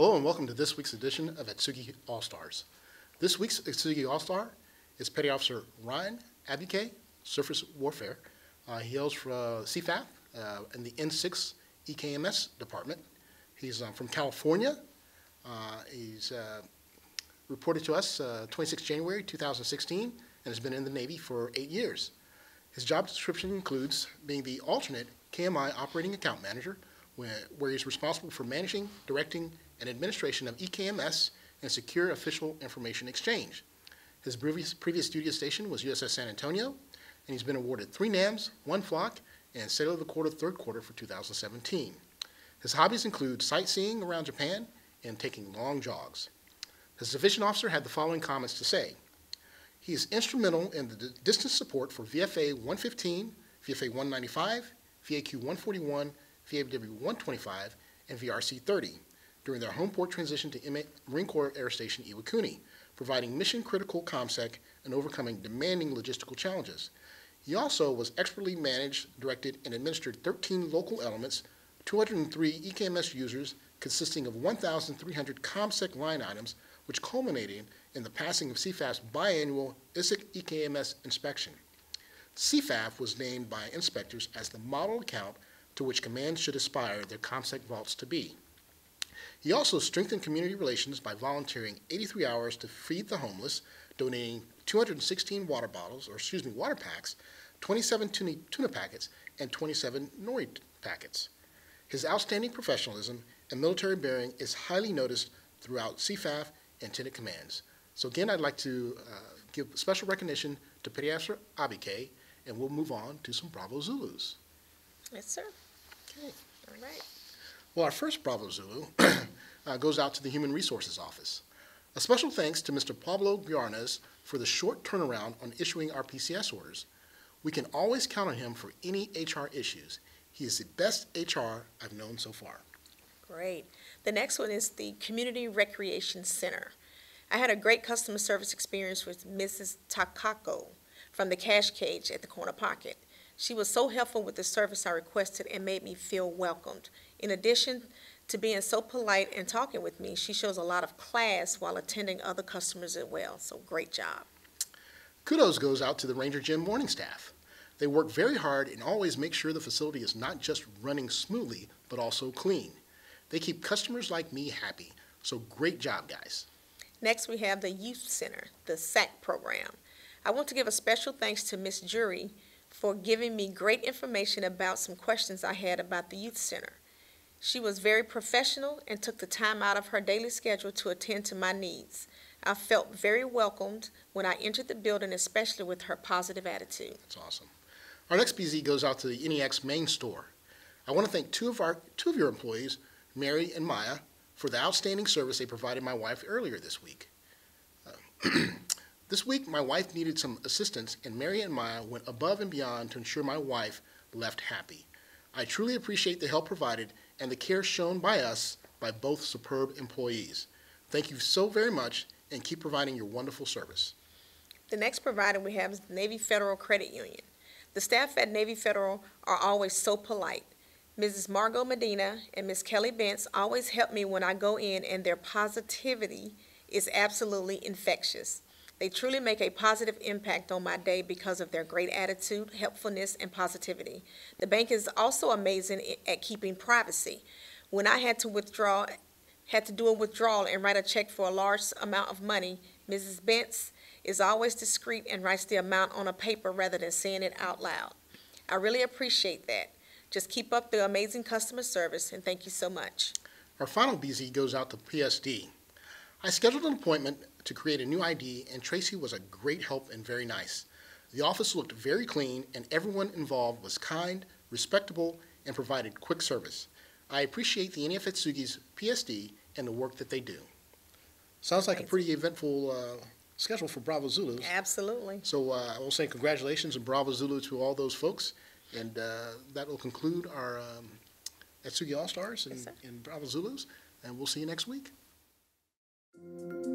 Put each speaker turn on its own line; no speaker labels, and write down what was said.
Hello and welcome to this week's edition of Atsugi All Stars. This week's Atsugi All Star is Petty Officer Ryan Abuke, Surface Warfare. Uh, he hails from uh, CFAF uh, in the N6 EKMS department. He's um, from California. Uh, he's uh, reported to us uh, 26 January 2016 and has been in the Navy for eight years. His job description includes being the alternate KMI operating account manager, where, where he's responsible for managing, directing, and administration of EKMS and secure official information exchange. His previous, previous duty station was USS San Antonio, and he's been awarded three NAMs, one FLOC, and Sailor of the Quarter third quarter for 2017. His hobbies include sightseeing around Japan and taking long jogs. His division officer had the following comments to say. He is instrumental in the distance support for VFA 115, VFA 195, VAQ 141, VAW 125, and VRC 30 during their home port transition to Marine Corps Air Station Iwakuni, providing mission-critical ComSec and overcoming demanding logistical challenges. He also was expertly managed, directed, and administered 13 local elements, 203 EKMS users consisting of 1,300 ComSec line items, which culminated in the passing of CFAF's biannual ISIC EKMS inspection. CFAF was named by inspectors as the model account to which commands should aspire their ComSec vaults to be. He also strengthened community relations by volunteering 83 hours to feed the homeless, donating 216 water bottles, or excuse me, water packs, 27 tuna, tuna packets, and 27 nori packets. His outstanding professionalism and military bearing is highly noticed throughout CFAF and tenant commands. So again, I'd like to uh, give special recognition to Petty Officer Abike, and we'll move on to some Bravo Zulus.
Yes, sir. All right.
Well, our first Bravo Zulu uh, goes out to the Human Resources Office. A special thanks to Mr. Pablo Guarnes for the short turnaround on issuing our PCS orders. We can always count on him for any HR issues. He is the best HR I've known so far.
Great. The next one is the Community Recreation Center. I had a great customer service experience with Mrs. Takako from the cash cage at the corner pocket. She was so helpful with the service I requested and made me feel welcomed. In addition to being so polite and talking with me, she shows a lot of class while attending other customers as well. So great job.
Kudos goes out to the Ranger Gym morning staff. They work very hard and always make sure the facility is not just running smoothly, but also clean. They keep customers like me happy. So great job, guys.
Next, we have the Youth Center, the SAC program. I want to give a special thanks to Miss Jury for giving me great information about some questions I had about the Youth Center. She was very professional and took the time out of her daily schedule to attend to my needs. I felt very welcomed when I entered the building, especially with her positive attitude.
That's awesome. Our next BZ goes out to the NEX main store. I want to thank two of our two of your employees, Mary and Maya, for the outstanding service they provided my wife earlier this week. Uh, This week, my wife needed some assistance, and Mary and Maya went above and beyond to ensure my wife left happy. I truly appreciate the help provided and the care shown by us by both superb employees. Thank you so very much, and keep providing your wonderful service.
The next provider we have is the Navy Federal Credit Union. The staff at Navy Federal are always so polite. Mrs. Margot Medina and Miss Kelly Bentz always help me when I go in, and their positivity is absolutely infectious. They truly make a positive impact on my day because of their great attitude, helpfulness, and positivity. The bank is also amazing at keeping privacy. When I had to withdraw, had to do a withdrawal and write a check for a large amount of money, Mrs. Bentz is always discreet and writes the amount on a paper rather than saying it out loud. I really appreciate that. Just keep up the amazing customer service, and thank you so much.
Our final BZ goes out to PSD. I scheduled an appointment to create a new ID, and Tracy was a great help and very nice. The office looked very clean, and everyone involved was kind, respectable, and provided quick service. I appreciate the NF Atsugi's PSD and the work that they do. Sounds like a pretty eventful uh, schedule for Bravo Zulus.
Absolutely.
So uh, I will say congratulations and Bravo Zulu to all those folks. And uh, that will conclude our um, Atsugi All Stars and,
Yes,
and Bravo Zulus. And we'll see you next week. Música